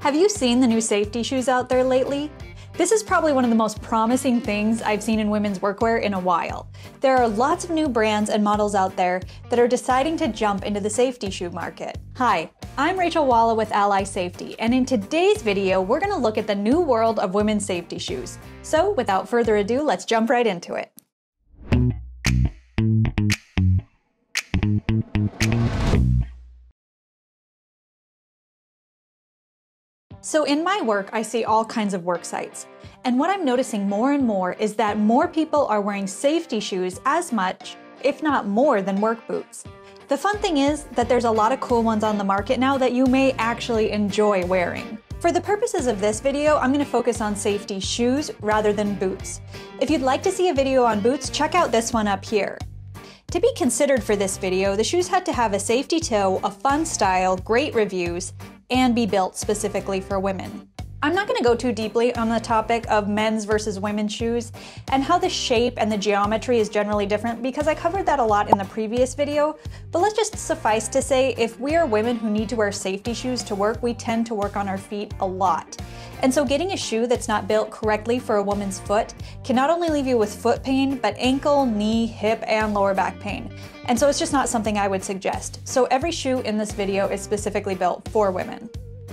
Have you seen the new safety shoes out there lately? This is probably one of the most promising things I've seen in women's workwear in a while. There are lots of new brands and models out there that are deciding to jump into the safety shoe market. Hi, I'm Rachel Walla with Ally Safety, and in today's video, we're gonna look at the new world of women's safety shoes. So without further ado, let's jump right into it. So in my work, I see all kinds of work sites. And what I'm noticing more and more is that more people are wearing safety shoes as much, if not more, than work boots. The fun thing is that there's a lot of cool ones on the market now that you may actually enjoy wearing. For the purposes of this video, I'm going to focus on safety shoes rather than boots. If you'd like to see a video on boots, check out this one up here. To be considered for this video, the shoes had to have a safety toe, a fun style, great reviews, and be built specifically for women. I'm not going to go too deeply on the topic of men's versus women's shoes and how the shape and the geometry is generally different because I covered that a lot in the previous video, but let's just suffice to say if we are women who need to wear safety shoes to work, we tend to work on our feet a lot. And so getting a shoe that's not built correctly for a woman's foot can not only leave you with foot pain, but ankle, knee, hip, and lower back pain. And so it's just not something I would suggest. So every shoe in this video is specifically built for women.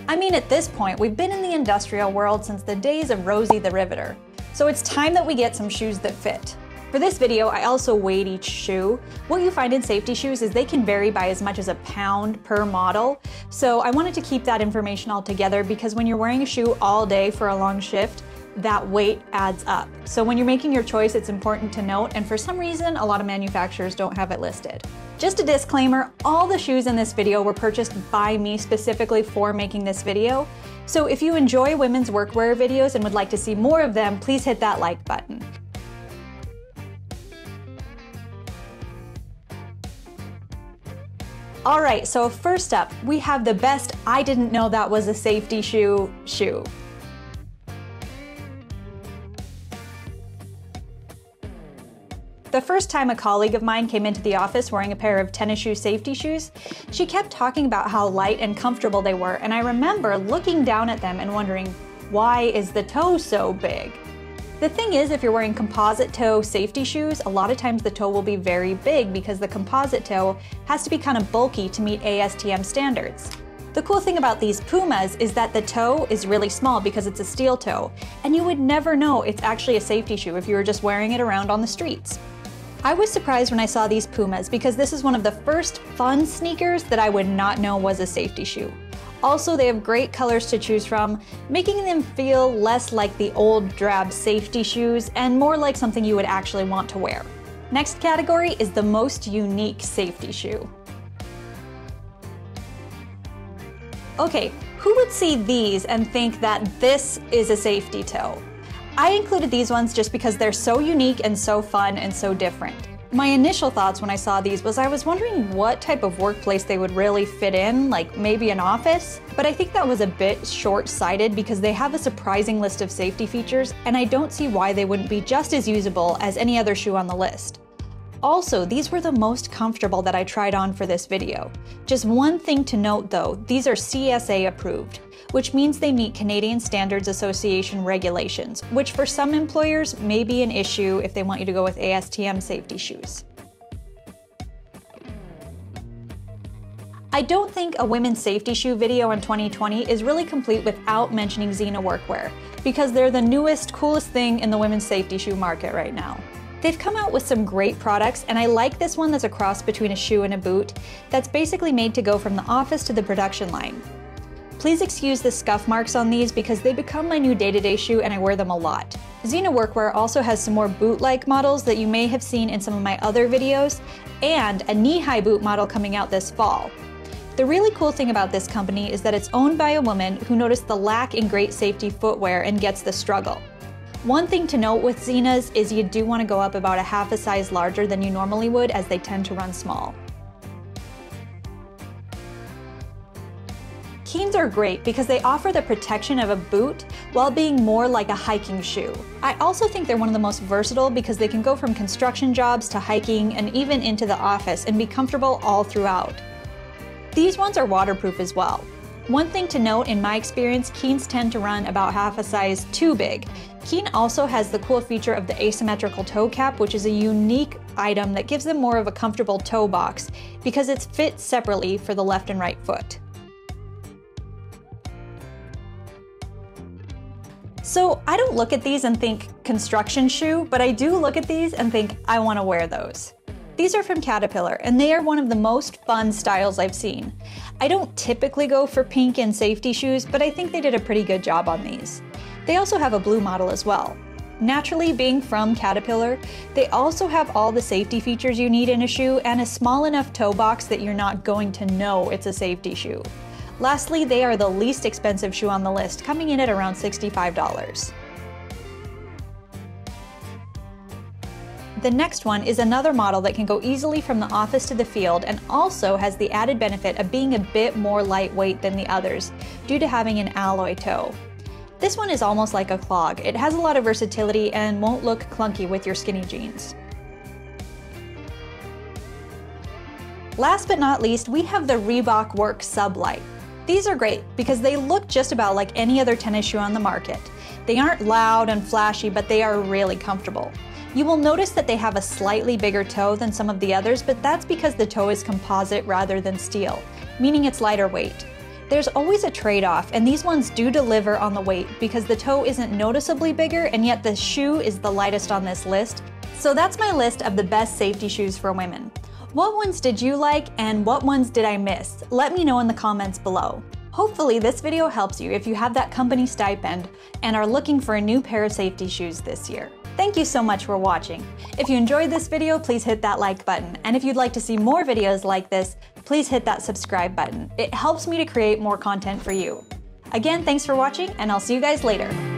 I mean, at this point, we've been in the industrial world since the days of Rosie the Riveter. So it's time that we get some shoes that fit. For this video, I also weighed each shoe. What you find in safety shoes is they can vary by as much as a pound per model. So I wanted to keep that information all together because when you're wearing a shoe all day for a long shift, that weight adds up. So when you're making your choice, it's important to note, and for some reason, a lot of manufacturers don't have it listed. Just a disclaimer, all the shoes in this video were purchased by me specifically for making this video. So if you enjoy women's workwear videos and would like to see more of them, please hit that like button. All right, so first up, we have the best I didn't know that was a safety shoe shoe. The first time a colleague of mine came into the office wearing a pair of tennis shoe safety shoes, she kept talking about how light and comfortable they were, and I remember looking down at them and wondering, why is the toe so big? The thing is, if you're wearing composite toe safety shoes, a lot of times the toe will be very big because the composite toe has to be kind of bulky to meet ASTM standards. The cool thing about these Pumas is that the toe is really small because it's a steel toe, and you would never know it's actually a safety shoe if you were just wearing it around on the streets. I was surprised when I saw these Pumas because this is one of the first fun sneakers that I would not know was a safety shoe. Also, they have great colors to choose from, making them feel less like the old drab safety shoes and more like something you would actually want to wear. Next category is the most unique safety shoe. Okay, who would see these and think that this is a safety toe? I included these ones just because they're so unique and so fun and so different. My initial thoughts when I saw these was I was wondering what type of workplace they would really fit in, like maybe an office, but I think that was a bit short-sighted because they have a surprising list of safety features and I don't see why they wouldn't be just as usable as any other shoe on the list. Also, these were the most comfortable that I tried on for this video. Just one thing to note though, these are CSA approved, which means they meet Canadian Standards Association regulations, which for some employers may be an issue if they want you to go with ASTM safety shoes. I don't think a women's safety shoe video in 2020 is really complete without mentioning Xena Workwear, because they're the newest, coolest thing in the women's safety shoe market right now. They've come out with some great products, and I like this one that's a cross between a shoe and a boot that's basically made to go from the office to the production line. Please excuse the scuff marks on these because they become my new day-to-day -day shoe and I wear them a lot. Xena Workwear also has some more boot-like models that you may have seen in some of my other videos, and a knee-high boot model coming out this fall. The really cool thing about this company is that it's owned by a woman who noticed the lack in great safety footwear and gets the struggle. One thing to note with Xenas is you do want to go up about a half a size larger than you normally would as they tend to run small. Keens are great because they offer the protection of a boot while being more like a hiking shoe. I also think they're one of the most versatile because they can go from construction jobs to hiking and even into the office and be comfortable all throughout. These ones are waterproof as well. One thing to note in my experience, Keens tend to run about half a size too big. Keen also has the cool feature of the asymmetrical toe cap, which is a unique item that gives them more of a comfortable toe box because it's fit separately for the left and right foot. So I don't look at these and think construction shoe, but I do look at these and think I want to wear those. These are from Caterpillar, and they are one of the most fun styles I've seen. I don't typically go for pink and safety shoes, but I think they did a pretty good job on these. They also have a blue model as well. Naturally, being from Caterpillar, they also have all the safety features you need in a shoe and a small enough toe box that you're not going to know it's a safety shoe. Lastly, they are the least expensive shoe on the list, coming in at around $65. The next one is another model that can go easily from the office to the field and also has the added benefit of being a bit more lightweight than the others due to having an alloy toe. This one is almost like a clog. It has a lot of versatility and won't look clunky with your skinny jeans. Last but not least, we have the Reebok Work Sublite. These are great because they look just about like any other tennis shoe on the market. They aren't loud and flashy, but they are really comfortable. You will notice that they have a slightly bigger toe than some of the others, but that's because the toe is composite rather than steel, meaning it's lighter weight. There's always a trade-off, and these ones do deliver on the weight because the toe isn't noticeably bigger and yet the shoe is the lightest on this list. So that's my list of the best safety shoes for women. What ones did you like and what ones did I miss? Let me know in the comments below. Hopefully this video helps you if you have that company stipend and are looking for a new pair of safety shoes this year. Thank you so much for watching. If you enjoyed this video, please hit that like button. And if you'd like to see more videos like this, please hit that subscribe button. It helps me to create more content for you. Again, thanks for watching and I'll see you guys later.